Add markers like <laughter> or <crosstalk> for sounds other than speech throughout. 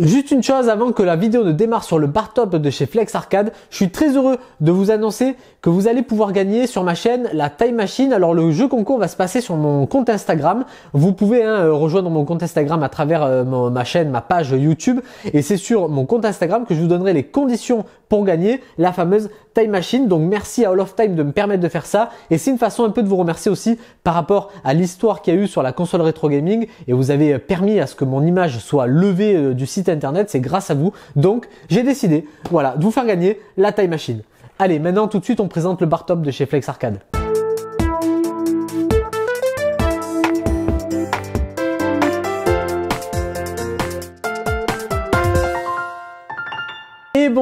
Juste une chose avant que la vidéo ne démarre sur le bar top de chez Flex Arcade, je suis très heureux de vous annoncer que vous allez pouvoir gagner sur ma chaîne la Time Machine. Alors le jeu concours va se passer sur mon compte Instagram. Vous pouvez hein, euh, rejoindre mon compte Instagram à travers euh, ma chaîne, ma page YouTube. Et c'est sur mon compte Instagram que je vous donnerai les conditions pour gagner la fameuse Time Machine. Donc merci à All of Time de me permettre de faire ça. Et c'est une façon un peu de vous remercier aussi par rapport à l'histoire qu'il y a eu sur la console rétro gaming. Et vous avez permis à ce que mon image soit levée euh, du site internet. C'est grâce à vous. Donc j'ai décidé, voilà, de vous faire gagner la Time Machine. Allez, maintenant tout de suite on présente le bar top de chez Flex Arcade.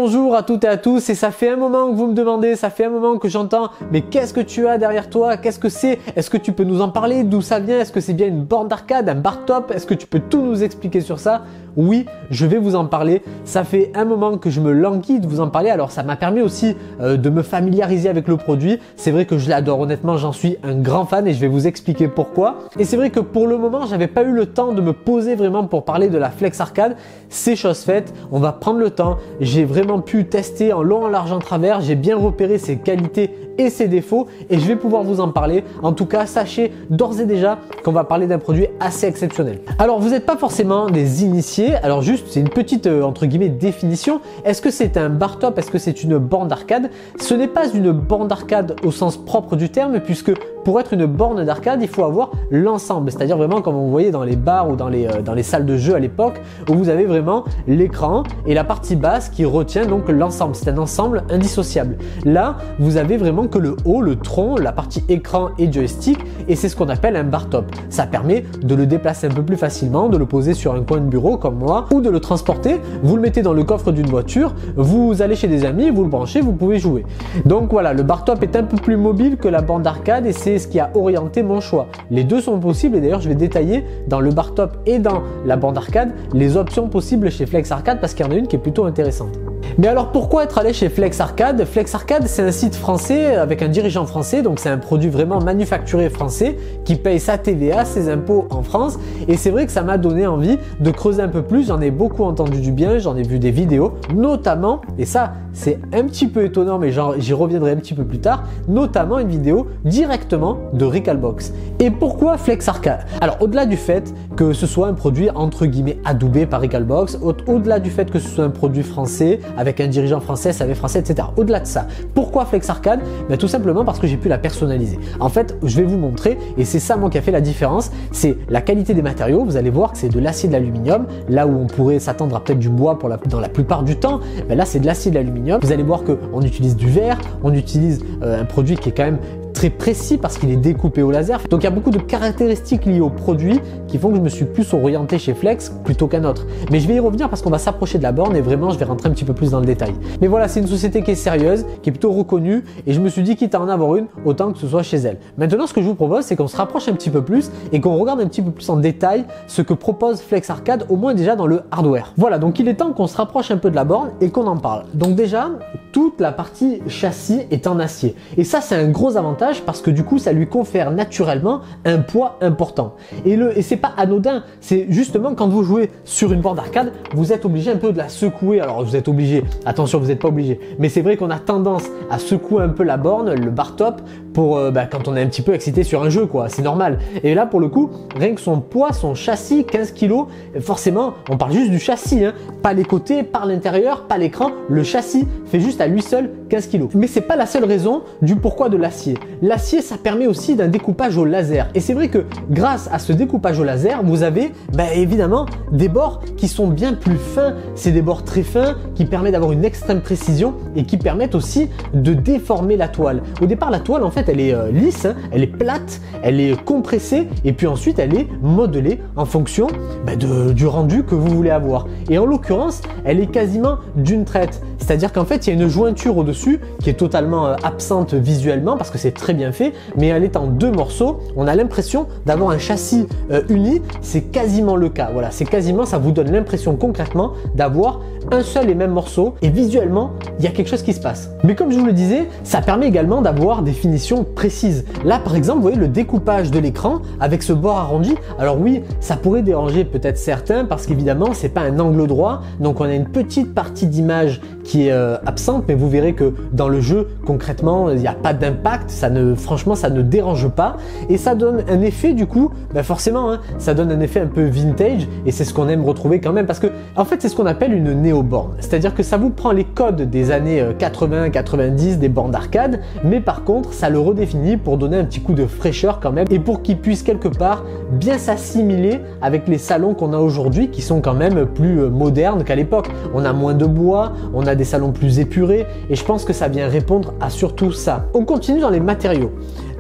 Bonjour à toutes et à tous, et ça fait un moment que vous me demandez, ça fait un moment que j'entends, mais qu'est-ce que tu as derrière toi? Qu'est-ce que c'est? Est-ce que tu peux nous en parler? D'où ça vient? Est-ce que c'est bien une borne d'arcade, un bar top? Est-ce que tu peux tout nous expliquer sur ça? Oui, je vais vous en parler. Ça fait un moment que je me languis de vous en parler. Alors ça m'a permis aussi euh, de me familiariser avec le produit. C'est vrai que je l'adore. Honnêtement, j'en suis un grand fan et je vais vous expliquer pourquoi. Et c'est vrai que pour le moment, j'avais pas eu le temps de me poser vraiment pour parler de la Flex Arcade. C'est chose faite. On va prendre le temps. J'ai vraiment pu tester en long, en large, en travers. J'ai bien repéré ses qualités et ses défauts et je vais pouvoir vous en parler. En tout cas, sachez d'ores et déjà qu'on va parler d'un produit assez exceptionnel. Alors, vous n'êtes pas forcément des initiés alors juste, c'est une petite euh, entre guillemets définition. Est-ce que c'est un bar top? Est-ce que c'est une borne d'arcade? Ce n'est pas une borne d'arcade au sens propre du terme puisque pour être une borne d'arcade, il faut avoir l'ensemble, c'est-à-dire vraiment comme vous voyez dans les bars ou dans les, euh, dans les salles de jeu à l'époque, où vous avez vraiment l'écran et la partie basse qui retient donc l'ensemble. C'est un ensemble indissociable. Là, vous avez vraiment que le haut, le tronc, la partie écran et joystick, et c'est ce qu'on appelle un bar top. Ça permet de le déplacer un peu plus facilement, de le poser sur un coin de bureau comme moi, ou de le transporter. Vous le mettez dans le coffre d'une voiture, vous allez chez des amis, vous le branchez, vous pouvez jouer. Donc voilà, le bar top est un peu plus mobile que la bande d'arcade et c'est ce qui a orienté mon choix. Les deux sont possibles et d'ailleurs je vais détailler dans le bar top et dans la bande arcade les options possibles chez Flex Arcade parce qu'il y en a une qui est plutôt intéressante. Mais alors pourquoi être allé chez Flex Arcade? Flex Arcade c'est un site français avec un dirigeant français, donc c'est un produit vraiment manufacturé français qui paye sa TVA, ses impôts en France. Et c'est vrai que ça m'a donné envie de creuser un peu plus. J'en ai beaucoup entendu du bien, j'en ai vu des vidéos, notamment, et ça c'est un petit peu étonnant, mais j'y reviendrai un petit peu plus tard, notamment une vidéo directement de Recalbox. Et pourquoi Flex Arcade? Alors au-delà du fait que ce soit un produit entre guillemets adoubé par Recalbox, au-delà du fait que ce soit un produit français, avec un dirigeant français, savait français, etc. Au-delà de ça, pourquoi Flex Arcade? Ben, Tout simplement parce que j'ai pu la personnaliser. En fait, je vais vous montrer, et c'est ça moi qui a fait la différence, c'est la qualité des matériaux. Vous allez voir que c'est de l'acier de l'aluminium, là où on pourrait s'attendre à peut-être du bois dans la plupart du temps, ben là c'est de l'acier de l'aluminium. Vous allez voir qu'on utilise du verre, on utilise euh, un produit qui est quand même très précis parce qu'il est découpé au laser. Donc il y a beaucoup de caractéristiques liées au produit qui font que je me suis plus orienté chez Flex plutôt qu'un autre. Mais je vais y revenir parce qu'on va s'approcher de la borne et vraiment je vais rentrer un petit peu plus dans le détail. Mais voilà, c'est une société qui est sérieuse, qui est plutôt reconnue et je me suis dit quitte à en avoir une, autant que ce soit chez elle. Maintenant ce que je vous propose c'est qu'on se rapproche un petit peu plus et qu'on regarde un petit peu plus en détail ce que propose Flex Arcade, au moins déjà dans le hardware. Voilà, donc il est temps qu'on se rapproche un peu de la borne et qu'on en parle. Donc déjà, toute la partie châssis est en acier. Et ça c'est un gros avantage parce que du coup ça lui confère naturellement un poids important. Et, le, et c'est pas anodin, c'est justement quand vous jouez sur une borne d'arcade, vous êtes obligé un peu de la secouer. Alors vous êtes obligé, attention vous n'êtes pas obligé, mais c'est vrai qu'on a tendance à secouer un peu la borne, le bar top, pour euh, bah, quand on est un petit peu excité sur un jeu quoi, c'est normal. Et là pour le coup, rien que son poids, son châssis, 15 kg, forcément on parle juste du châssis, hein. pas les côtés, pas l'intérieur, pas l'écran, le châssis fait juste à lui seul 15 kg. Mais c'est pas la seule raison du pourquoi de l'acier. L'acier, ça permet aussi d'un découpage au laser. Et c'est vrai que grâce à ce découpage au laser, vous avez bah, évidemment des bords qui sont bien plus fins. C'est des bords très fins qui permettent d'avoir une extrême précision et qui permettent aussi de déformer la toile. Au départ, la toile, en fait, elle est euh, lisse, hein. elle est plate, elle est compressée et puis ensuite, elle est modelée en fonction bah, du rendu que vous voulez avoir. Et en l'occurrence, elle est quasiment d'une traite. C'est-à-dire qu'en fait, il y a une jointure au-dessus qui est totalement euh, absente visuellement parce que c'est très bien fait, mais elle est en deux morceaux. On a l'impression d'avoir un châssis euh, uni. C'est quasiment le cas. Voilà, c'est quasiment, ça vous donne l'impression concrètement d'avoir un seul et même morceau et visuellement, il y a quelque chose qui se passe. Mais comme je vous le disais, ça permet également d'avoir des finitions précises. Là, par exemple, vous voyez le découpage de l'écran avec ce bord arrondi. Alors oui, ça pourrait déranger peut-être certains parce qu'évidemment, c'est pas un angle droit, donc on a une petite partie d'image qui est euh, absente, mais vous verrez que dans le jeu, concrètement, il n'y a pas d'impact, ça ne, franchement, ça ne dérange pas, et ça donne un effet du coup, ben forcément, hein, ça donne un effet un peu vintage, et c'est ce qu'on aime retrouver quand même, parce que en fait, c'est ce qu'on appelle une néo-borne, c'est-à-dire que ça vous prend les codes des années 80-90 euh, des bornes d'arcade, mais par contre, ça le redéfinit pour donner un petit coup de fraîcheur quand même, et pour qu'il puisse quelque part bien s'assimiler avec les salons qu'on a aujourd'hui, qui sont quand même plus euh, modernes qu'à l'époque. On a moins de bois, on a des salons plus épurés et je pense que ça vient répondre à surtout ça. On continue dans les matériaux.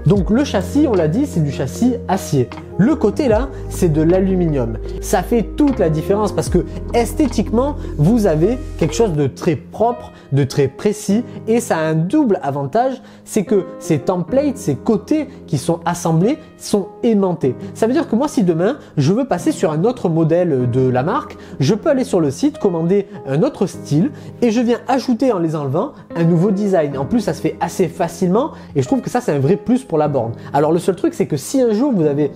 Donc le châssis, on l'a dit, c'est du châssis acier. Le côté là, c'est de l'aluminium. Ça fait toute la différence parce que esthétiquement, vous avez quelque chose de très propre, de très précis et ça a un double avantage, c'est que ces templates, ces côtés qui sont assemblés sont aimantés. Ça veut dire que moi, si demain je veux passer sur un autre modèle de la marque, je peux aller sur le site, commander un autre style et je viens ajouter en les enlevant un nouveau design. En plus, ça se fait assez facilement et je trouve que ça, c'est un vrai plus pour la borne. Alors le seul truc, c'est que si un jour vous avez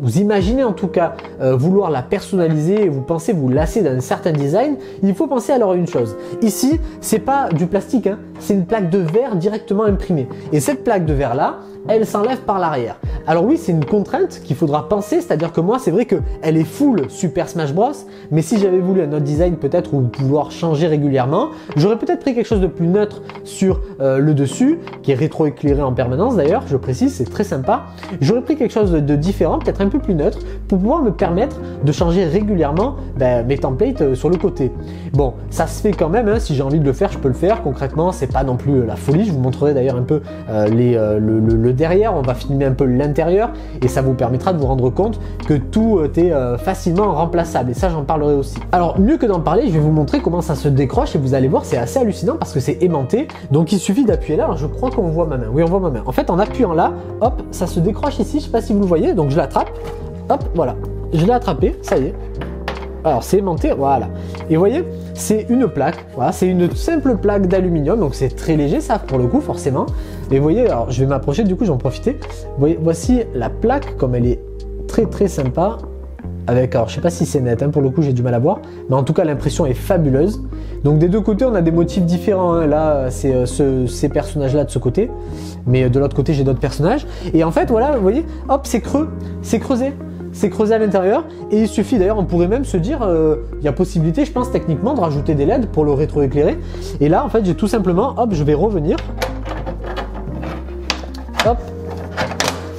vous imaginez en tout cas euh, vouloir la personnaliser et vous pensez vous lasser d'un certain design, il faut penser alors à une chose. Ici, c'est pas du plastique, hein, c'est une plaque de verre directement imprimée. Et cette plaque de verre là, elle s'enlève par l'arrière. Alors oui, c'est une contrainte qu'il faudra penser, c'est-à-dire que moi, c'est vrai qu'elle est full Super Smash Bros, mais si j'avais voulu un autre design peut-être ou pouvoir changer régulièrement, j'aurais peut-être pris quelque chose de plus neutre sur euh, le dessus, qui est rétroéclairé en permanence d'ailleurs, je précise, c'est très sympa. J'aurais pris quelque chose de différent, peut-être un peu plus neutre, pour pouvoir me permettre de changer régulièrement ben, mes templates euh, sur le côté. Bon, ça se fait quand même, hein, si j'ai envie de le faire, je peux le faire. Concrètement, c'est pas non plus la folie. Je vous montrerai d'ailleurs un peu euh, le derrière, on va filmer un peu l'intérieur et ça vous permettra de vous rendre compte que tout est euh, facilement remplaçable et ça j'en parlerai aussi. Alors mieux que d'en parler, je vais vous montrer comment ça se décroche et vous allez voir c'est assez hallucinant parce que c'est aimanté donc il suffit d'appuyer là, je crois qu'on voit ma main, oui on voit ma main. En fait en appuyant là, hop, ça se décroche ici, je sais pas si vous le voyez, donc je l'attrape, hop, voilà, je l'ai attrapé, ça y est. Alors c'est aimanté, voilà. Et vous voyez, c'est une plaque. Voilà, c'est une simple plaque d'aluminium, donc c'est très léger ça pour le coup forcément. Mais vous voyez, alors je vais m'approcher du coup, j'en profiter. Voyez, voici la plaque comme elle est très très sympa. Avec, alors je sais pas si c'est net, hein, pour le coup j'ai du mal à voir, mais en tout cas l'impression est fabuleuse. Donc des deux côtés on a des motifs différents. Hein. Là c'est euh, ces personnages là de ce côté, mais euh, de l'autre côté j'ai d'autres personnages. Et en fait voilà, vous voyez, hop c'est creux, c'est creusé c'est creusé à l'intérieur et il suffit d'ailleurs, on pourrait même se dire, euh, il y a possibilité, je pense techniquement, de rajouter des LED pour le rétroéclairer. Et là, en fait, j'ai tout simplement, hop, je vais revenir. Hop.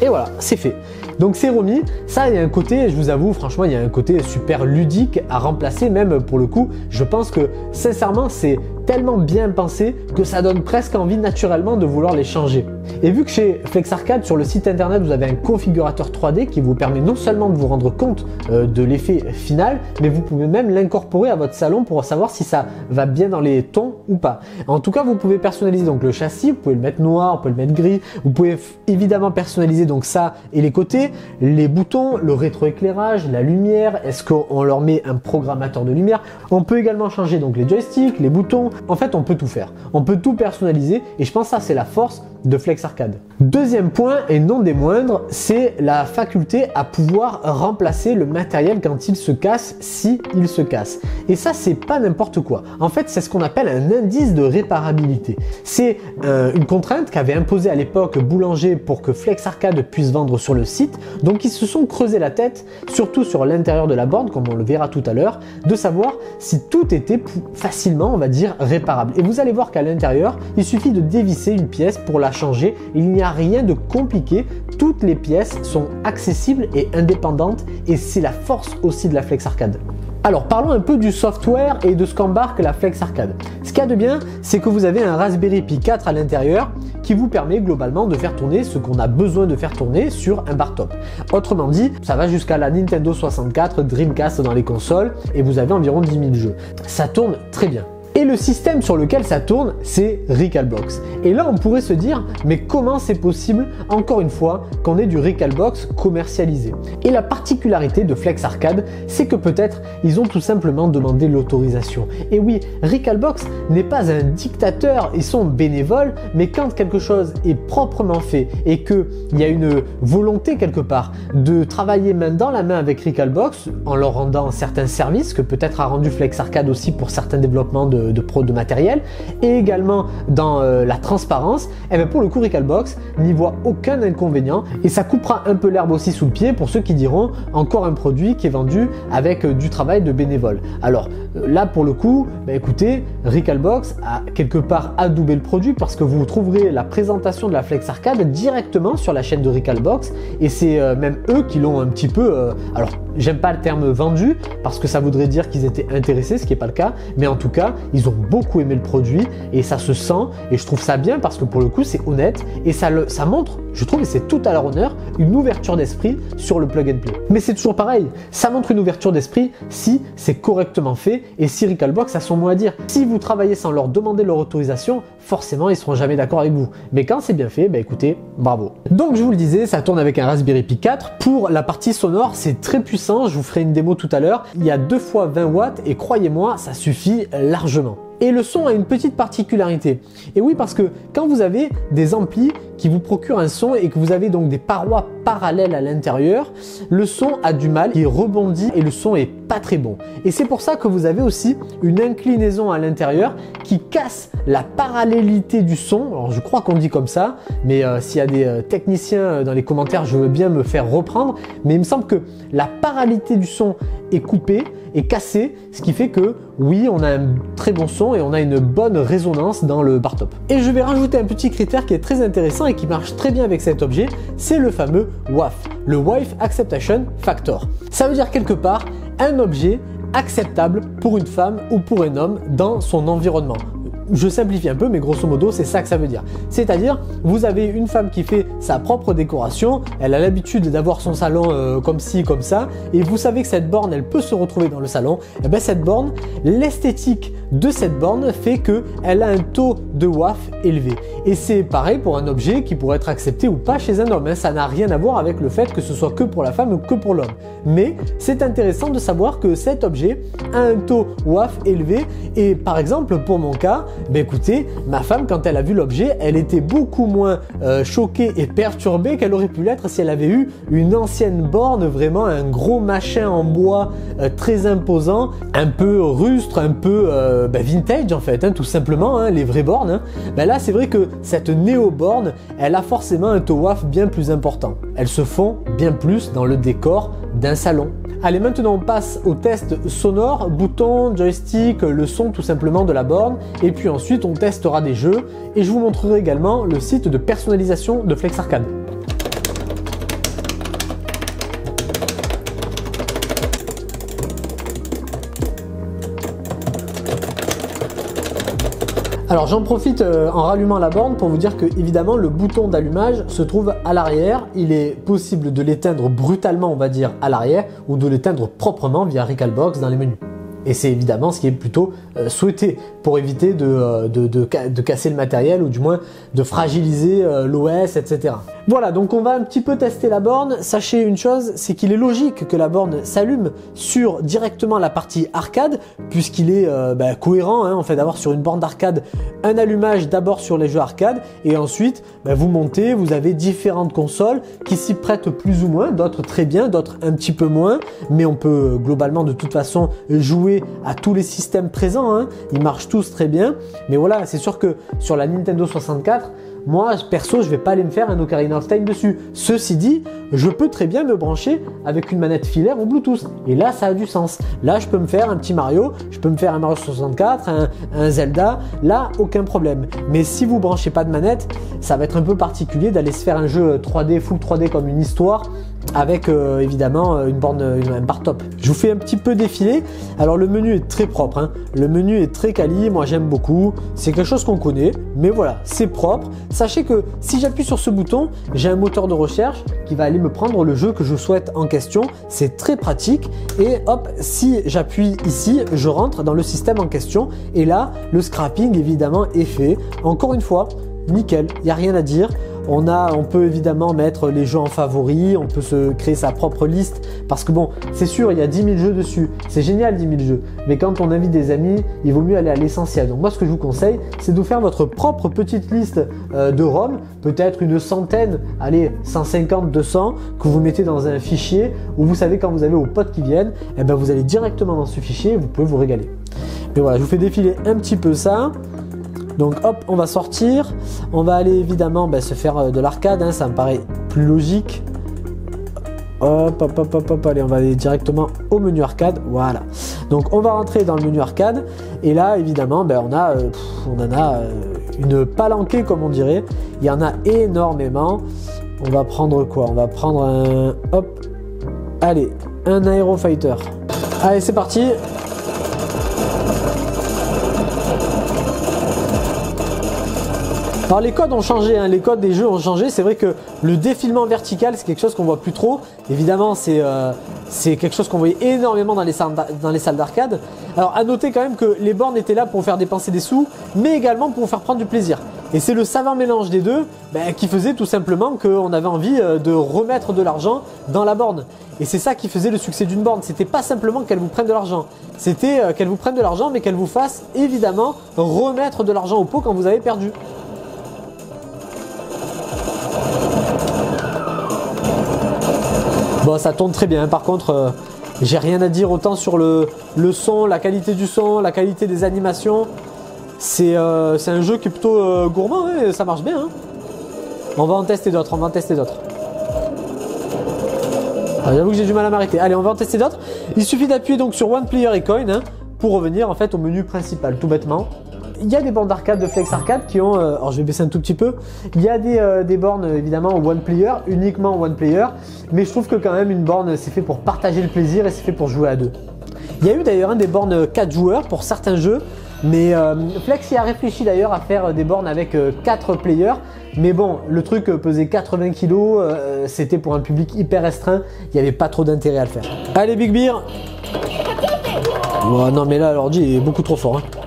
Et voilà, c'est fait. Donc c'est remis. Ça, il y a un côté, je vous avoue, franchement, il y a un côté super ludique à remplacer, même pour le coup. Je pense que sincèrement, c'est tellement bien pensé que ça donne presque envie naturellement de vouloir les changer. Et vu que chez Flex Arcade, sur le site internet, vous avez un configurateur 3D qui vous permet non seulement de vous rendre compte euh, de l'effet final, mais vous pouvez même l'incorporer à votre salon pour savoir si ça va bien dans les tons ou pas. En tout cas, vous pouvez personnaliser donc le châssis, vous pouvez le mettre noir, vous pouvez le mettre gris, vous pouvez évidemment personnaliser donc ça et les côtés, les boutons, le rétroéclairage, la lumière, est-ce qu'on leur met un programmateur de lumière? On peut également changer donc les joysticks, les boutons, en fait, on peut tout faire. On peut tout personnaliser et je pense que ça, c'est la force de Flex Arcade. Deuxième point, et non des moindres, c'est la faculté à pouvoir remplacer le matériel quand il se casse, si il se casse. Et ça, c'est pas n'importe quoi. En fait, c'est ce qu'on appelle un indice de réparabilité. C'est euh, une contrainte qu'avait imposée à l'époque Boulanger pour que Flex Arcade puisse vendre sur le site. Donc, ils se sont creusé la tête, surtout sur l'intérieur de la borne, comme on le verra tout à l'heure, de savoir si tout était facilement, on va dire, réparable. Et vous allez voir qu'à l'intérieur, il suffit de dévisser une pièce pour la changer. Il n'y a rien de compliqué. Toutes les pièces sont accessibles et indépendantes et c'est la force aussi de la Flex Arcade. Alors parlons un peu du software et de ce qu'embarque la Flex Arcade. Ce qu'il y a de bien, c'est que vous avez un Raspberry Pi 4 à l'intérieur qui vous permet globalement de faire tourner ce qu'on a besoin de faire tourner sur un bar top. Autrement dit, ça va jusqu'à la Nintendo 64, Dreamcast dans les consoles et vous avez environ 10 000 jeux. Ça tourne très bien. Et le système sur lequel ça tourne, c'est Recalbox. Et là, on pourrait se dire, mais comment c'est possible, encore une fois, qu'on ait du Recalbox commercialisé? Et la particularité de Flex Arcade, c'est que peut-être ils ont tout simplement demandé l'autorisation. Et oui, Recalbox n'est pas un dictateur, ils sont bénévoles, mais quand quelque chose est proprement fait et qu'il y a une volonté quelque part de travailler main dans la main avec Recalbox en leur rendant certains services que peut-être a rendu Flex Arcade aussi pour certains développements de, de matériel. Et également dans euh, la transparence, et eh bien pour le coup Recalbox n'y voit aucun inconvénient. Et ça coupera un peu l'herbe aussi sous le pied pour ceux qui diront encore un produit qui est vendu avec euh, du travail de bénévole. Alors euh, là pour le coup, bah, écoutez, Recalbox a quelque part adoubé le produit parce que vous trouverez la présentation de la Flex Arcade directement sur la chaîne de Recalbox et c'est même eux qui l'ont un petit peu alors j'aime pas le terme vendu parce que ça voudrait dire qu'ils étaient intéressés, ce qui n'est pas le cas, mais en tout cas, ils ont beaucoup aimé le produit et ça se sent et je trouve ça bien parce que pour le coup, c'est honnête et ça, le, ça montre, je trouve, et c'est tout à leur honneur, une ouverture d'esprit sur le plug and play. Mais c'est toujours pareil, ça montre une ouverture d'esprit si c'est correctement fait et si Recalbox a son mot à dire. Si vous travaillez sans leur demander leur autorisation, forcément, ils seront jamais d'accord avec vous. Mais quand c'est bien fait, bah écoutez, bravo. Donc je vous le disais, ça tourne avec un Raspberry Pi 4. Pour la partie sonore, c'est très puissant. Je vous ferai une démo tout à l'heure. Il y a deux fois 20 watts et croyez-moi, ça suffit largement. Et le son a une petite particularité. Et oui, parce que quand vous avez des amplis qui vous procurent un son et que vous avez donc des parois parallèles à l'intérieur, le son a du mal, il rebondit et le son est pas très bon. Et c'est pour ça que vous avez aussi une inclinaison à l'intérieur qui casse la parallélité du son. Alors je crois qu'on dit comme ça, mais euh, s'il y a des euh, techniciens euh, dans les commentaires, je veux bien me faire reprendre. Mais il me semble que la parallélité du son est coupée est cassée, ce qui fait que oui, on a un très bon son et on a une bonne résonance dans le bar top. Et je vais rajouter un petit critère qui est très intéressant et qui marche très bien avec cet objet, c'est le fameux WAF, le Wife Acceptation Factor. Ça veut dire quelque part un objet acceptable pour une femme ou pour un homme dans son environnement je simplifie un peu, mais grosso modo, c'est ça que ça veut dire. C'est-à-dire, vous avez une femme qui fait sa propre décoration, elle a l'habitude d'avoir son salon euh, comme ci, comme ça, et vous savez que cette borne, elle peut se retrouver dans le salon. Et eh bien cette borne, l'esthétique de cette borne fait que elle a un taux de WAF élevé. Et c'est pareil pour un objet qui pourrait être accepté ou pas chez un homme. Hein. Ça n'a rien à voir avec le fait que ce soit que pour la femme ou que pour l'homme. Mais c'est intéressant de savoir que cet objet a un taux WAF élevé. Et par exemple, pour mon cas, ben écoutez, ma femme, quand elle a vu l'objet, elle était beaucoup moins euh, choquée et perturbée qu'elle aurait pu l'être si elle avait eu une ancienne borne, vraiment un gros machin en bois euh, très imposant, un peu rustre, un peu euh, ben, vintage en fait, hein, tout simplement, hein, les vraies bornes. Hein. Ben là, c'est vrai que cette néo-borne, elle a forcément un towaf bien plus important. Elles se font bien plus dans le décor d'un salon. Allez, maintenant on passe au test sonore, bouton, joystick, le son tout simplement de la borne, et puis ensuite on testera des jeux, et je vous montrerai également le site de personnalisation de Flex Arcade. Alors j'en profite euh, en rallumant la borne pour vous dire que évidemment le bouton d'allumage se trouve à l'arrière. Il est possible de l'éteindre brutalement on va dire à l'arrière ou de l'éteindre proprement via Recalbox dans les menus. Et c'est évidemment ce qui est plutôt euh, souhaité pour éviter euh, de, casser le matériel ou du moins de fragiliser l'OS, etc. Voilà, donc on va un petit peu tester la borne. Sachez une chose, c'est qu'il est logique que la borne s'allume sur directement la partie arcade, puisqu'il est bah, cohérent hein, en fait d'avoir sur une borne d'arcade un allumage d'abord sur les jeux arcade et ensuite bah, vous montez, vous avez différentes consoles qui s'y prêtent plus ou moins, d'autres très bien, d'autres un petit peu moins, mais on peut globalement de toute façon jouer à tous les systèmes présents, hein. ils marchent tous très bien. Mais voilà, c'est sûr que sur la Nintendo 64, moi, perso, je vais pas aller me faire un Ocarina of Time dessus. Ceci dit, je peux très bien me brancher avec une manette filaire ou Bluetooth. Et là, ça a du sens. Là, je peux me faire un petit Mario, je peux me faire un Mario 64, un, Zelda. Là, aucun problème. Mais si vous branchez pas de manette, ça va être un peu particulier d'aller se faire un jeu 3D, full 3D comme une histoire avec euh, évidemment une borne, une, un bar top. Je vous fais un petit peu défiler. Alors le menu est très propre, hein. le menu est très quali, moi j'aime beaucoup. C'est quelque chose qu'on connaît, mais voilà, c'est propre. Sachez que si j'appuie sur ce bouton, j'ai un moteur de recherche qui va aller me prendre le jeu que je souhaite en question. C'est très pratique. Et hop, si j'appuie ici, je rentre dans le système en question. Et là, le scrapping évidemment est fait. Encore une fois, nickel, il n'y a rien à dire. On, peut évidemment mettre les jeux en favoris, on peut se créer sa propre liste, parce que bon, c'est sûr, il y a 10 000 jeux dessus, c'est génial 10 000 jeux, mais quand on invite des amis, il vaut mieux aller à l'essentiel. Donc moi, ce que je vous conseille, c'est de vous faire votre propre petite liste euh, de ROM, peut-être une centaine, allez, 150, 200, que vous mettez dans un fichier, où vous savez quand vous avez vos potes qui viennent, et eh ben vous allez directement dans ce fichier, et vous pouvez vous régaler. Mais voilà, je vous fais défiler un petit peu ça. Donc hop, on va sortir. On va aller évidemment ben, se faire euh, de l'arcade, hein, ça me paraît plus logique. Hop, hop, hop, hop, hop, allez, on va aller directement au menu arcade. Voilà. Donc on va rentrer dans le menu arcade. Et là, évidemment, ben, on, euh, en a euh, une palanquée, comme on dirait. Il y en a énormément. On va prendre quoi? On va prendre un... Hop. Allez, un Aerofighter. Allez, c'est parti. Alors les codes ont changé, hein. les codes des jeux ont changé. C'est vrai que le défilement vertical, c'est quelque chose qu'on voit plus trop. Évidemment, c'est euh, quelque chose qu'on voyait énormément dans les salles, d'arcade. Alors à noter quand même que les bornes étaient là pour faire dépenser des sous, mais également pour faire prendre du plaisir. Et c'est le savant mélange des deux ben, qui faisait tout simplement qu'on avait envie euh, de remettre de l'argent dans la borne. Et c'est ça qui faisait le succès d'une borne. C'était pas simplement qu'elle vous prenne de l'argent. C'était euh, qu'elle vous prenne de l'argent, mais qu'elle vous fasse évidemment remettre de l'argent au pot quand vous avez perdu. Ça tourne très bien. Par contre, euh, j'ai rien à dire autant sur le, son, la qualité du son, la qualité des animations. C'est euh, un jeu qui est plutôt euh, gourmand et ça marche bien. Hein. On va en tester d'autres, on va en tester d'autres. Ah, j'avoue que j'ai du mal à m'arrêter. Allez, on va en tester d'autres. Il suffit d'appuyer donc sur One Player Icon hein, pour revenir en fait au menu principal, tout bêtement il y a des bornes d'arcade de Flex Arcade qui ont, euh, alors je vais baisser un tout petit peu, il y a des, euh, bornes évidemment one player, uniquement one player, mais je trouve que quand même une borne c'est fait pour partager le plaisir et c'est fait pour jouer à deux. Il y a eu d'ailleurs un des bornes 4 joueurs pour certains jeux, mais euh, Flex y a réfléchi d'ailleurs à faire des bornes avec 4 players, mais bon, le truc pesait 80 kg, c'était pour un public hyper restreint, il n'y avait pas trop d'intérêt à le faire. Allez Big Beer Non mais là l'ordi est beaucoup trop fort. Hein.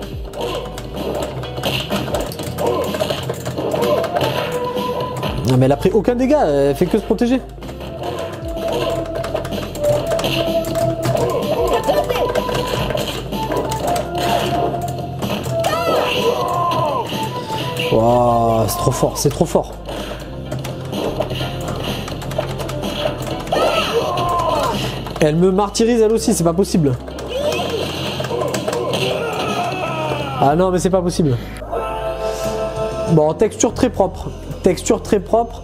Non mais elle a pris aucun dégât, elle fait que se protéger. Wow, c'est trop fort, c'est trop fort. Elle me martyrise elle aussi, c'est pas possible. Ah non mais c'est pas possible. Bon, texture très propre texture très propre.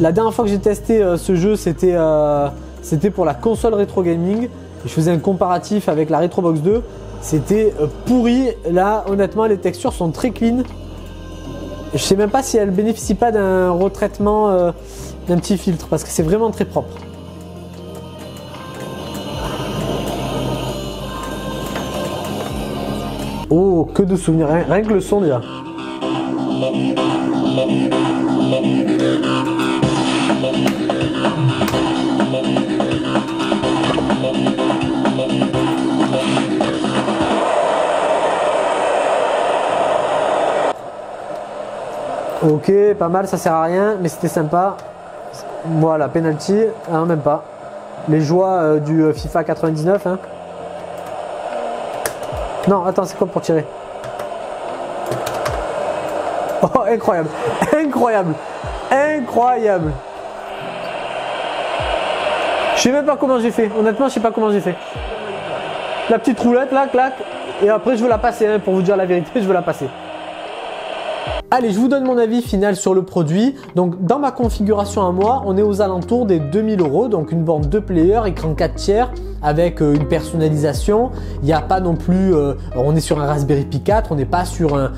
La dernière fois que j'ai testé euh, ce jeu, euh, c'était pour la console rétro gaming. Je faisais un comparatif avec la Retrobox 2. C'était euh, pourri. Là, honnêtement, les textures sont très clean. Je sais même pas si elle bénéficie pas d'un retraitement, d'un petit filtre, parce que c'est vraiment très propre. Oh, que de souvenirs, rien que le son déjà. Ok, pas mal, ça sert à rien, mais c'était sympa. Voilà, penalty, hein, même pas. Les joies euh, du euh, FIFA 99. Hein. Non, attends, c'est quoi pour tirer? <laughs> Oh, incroyable, incroyable, incroyable. Je sais même pas comment j'ai fait. Honnêtement, je sais pas comment j'ai fait. La petite roulette là, clac. Et après, je veux la passer. Hein, pour vous dire la vérité, je veux la passer. Allez, je vous donne mon avis final sur le produit. Donc, dans ma configuration à moi, on est aux alentours des 2000 euros. Donc, une borne 2 player, écran 4 tiers, avec euh, une personnalisation. Il n'y a pas non plus, euh, on est sur un Raspberry Pi 4, on n'est pas sur un,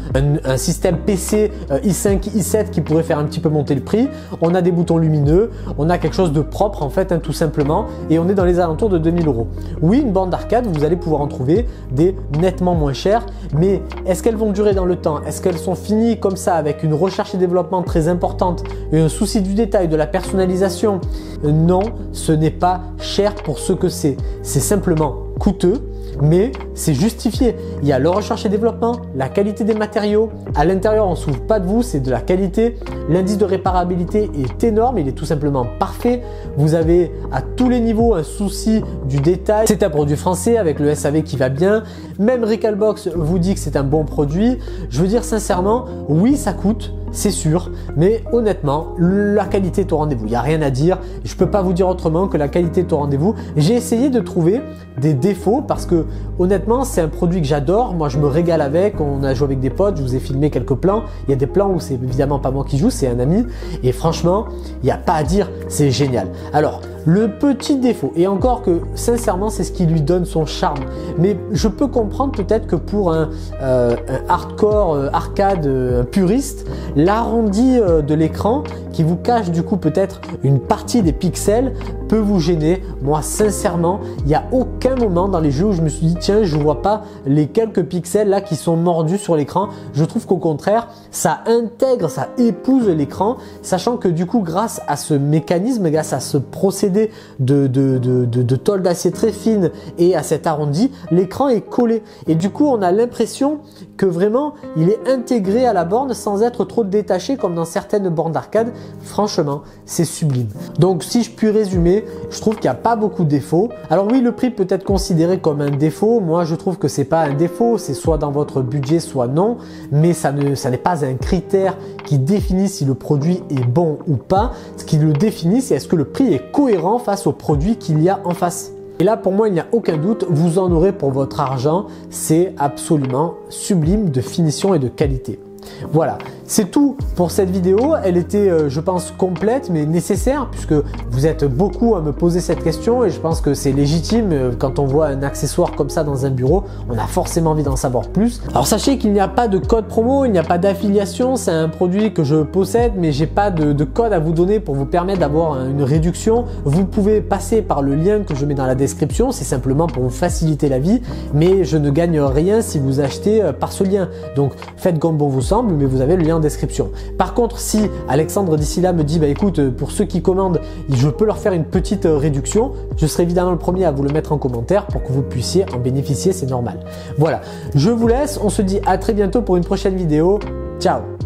système PC i5, i7 qui pourrait faire un petit peu monter le prix. On a des boutons lumineux, on a quelque chose de propre en fait, hein, tout simplement, et on est dans les alentours de 2000 euros. Oui, une bande d'arcade, vous allez pouvoir en trouver des nettement moins chères, mais est-ce qu'elles vont durer dans le temps? Est-ce qu'elles sont finies comme ça avec une recherche et développement très importante et un souci du détail, de la personnalisation? Non, ce n'est pas cher pour ce que c'est. C'est simplement coûteux mais c'est justifié. Il y a le recherche et développement, la qualité des matériaux. À l'intérieur, on ne s'ouvre pas de vous, c'est de la qualité. L'indice de réparabilité est énorme, il est tout simplement parfait. Vous avez à tous les niveaux un souci du détail. C'est un produit français avec le SAV qui va bien. Même Recalbox vous dit que c'est un bon produit. Je veux dire sincèrement, oui, ça coûte c'est sûr, mais honnêtement, la qualité est au rendez-vous. Il n'y a rien à dire. Je ne peux pas vous dire autrement que la qualité est au rendez-vous. J'ai essayé de trouver des défauts parce que honnêtement, c'est un produit que j'adore. Moi, je me régale avec. On a joué avec des potes. Je vous ai filmé quelques plans. Il y a des plans où c'est évidemment pas moi qui joue, c'est un ami. Et franchement, il n'y a pas à dire. C'est génial. Alors, le petit défaut, et encore que sincèrement c'est ce qui lui donne son charme, mais je peux comprendre peut-être que pour un, euh, hardcore euh, arcade euh, puriste, l'arrondi de l'écran qui vous cache du coup peut-être une partie des pixels peut vous gêner. Moi sincèrement, il n'y a aucun moment dans les jeux où je me suis dit tiens je vois pas les quelques pixels là qui sont mordus sur l'écran. Je trouve qu'au contraire ça intègre, ça épouse l'écran, sachant que du coup grâce à ce mécanisme, grâce à ce procédé de, de, de, de, tôle d'acier très fine et à cet arrondi, l'écran est collé. Et du coup on a l'impression que vraiment il est intégré à la borne sans être trop détaché comme dans certaines bornes d'arcade. Franchement, c'est sublime. Donc si je puis résumer, je trouve qu'il n'y a pas beaucoup de défauts. Alors oui, le prix peut être considéré comme un défaut. Moi, je trouve que c'est pas un défaut, c'est soit dans votre budget, soit non, mais ça ne ça n'est pas un critère qui définit si le produit est bon ou pas. Ce qui le définit, c'est est-ce que le prix est cohérent face au produit qu'il y a en face. Et là, pour moi, il n'y a aucun doute, vous en aurez pour votre argent. C'est absolument sublime de finition et de qualité. Voilà, c'est tout pour cette vidéo. Elle était, euh, je pense, complète mais nécessaire puisque vous êtes beaucoup à me poser cette question et je pense que c'est légitime euh, quand on voit un accessoire comme ça dans un bureau, on a forcément envie d'en savoir plus. Alors sachez qu'il n'y a pas de code promo, il n'y a pas d'affiliation, c'est un produit que je possède mais j'ai pas de, de, code à vous donner pour vous permettre d'avoir une réduction. Vous pouvez passer par le lien que je mets dans la description, c'est simplement pour vous faciliter la vie, mais je ne gagne rien si vous achetez euh, par ce lien. Donc faites comme bon vous semble mais vous avez le lien description. Par contre, si Alexandre d'ici là me dit, bah écoute, pour ceux qui commandent, je peux leur faire une petite euh, réduction, je serai évidemment le premier à vous le mettre en commentaire pour que vous puissiez en bénéficier, c'est normal. Voilà, je vous laisse, on se dit à très bientôt pour une prochaine vidéo. Ciao